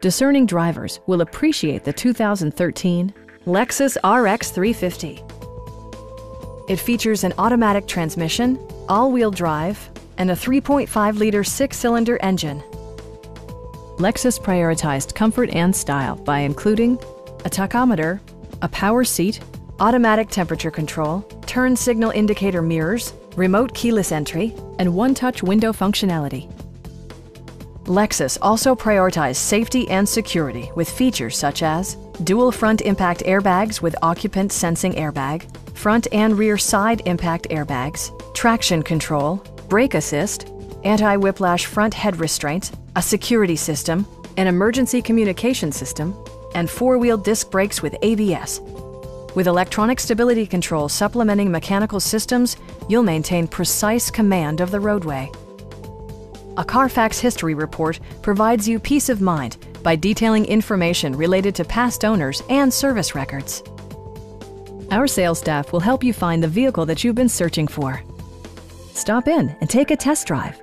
discerning drivers will appreciate the 2013 Lexus RX 350. It features an automatic transmission, all-wheel drive, and a 3.5-liter six-cylinder engine. Lexus prioritized comfort and style by including a tachometer, a power seat, automatic temperature control, turn signal indicator mirrors, remote keyless entry, and one-touch window functionality. Lexus also prioritized safety and security with features such as dual front impact airbags with occupant sensing airbag, front and rear side impact airbags, traction control, brake assist, anti-whiplash front head restraints, a security system, an emergency communication system, and four-wheel disc brakes with ABS. With electronic stability control supplementing mechanical systems, you'll maintain precise command of the roadway. A Carfax history report provides you peace of mind by detailing information related to past owners and service records. Our sales staff will help you find the vehicle that you've been searching for. Stop in and take a test drive.